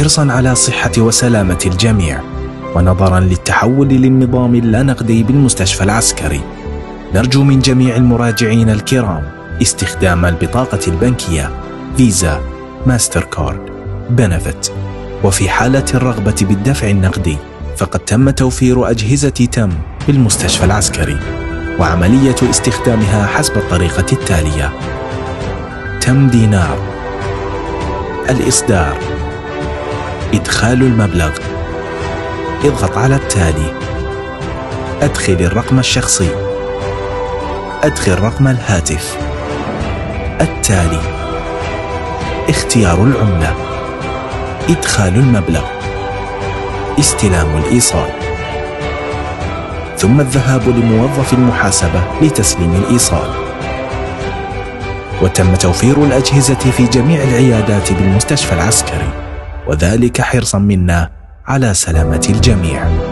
حرصا على صحة وسلامة الجميع ونظرا للتحول للنظام اللانقدي بالمستشفى العسكري. نرجو من جميع المراجعين الكرام استخدام البطاقة البنكية فيزا ماستر كارد بنفت وفي حالة الرغبة بالدفع النقدي فقد تم توفير أجهزة ATM بالمستشفى العسكري وعملية استخدامها حسب الطريقة التالية. تم دينار. الإصدار. إدخال المبلغ. اضغط على التالي. أدخل الرقم الشخصي. أدخل رقم الهاتف. التالي. اختيار العملة. إدخال المبلغ. استلام الإيصال. ثم الذهاب لموظف المحاسبة لتسليم الإيصال. وتم توفير الأجهزة في جميع العيادات بالمستشفى العسكري. وذلك حرصا منا على سلامة الجميع.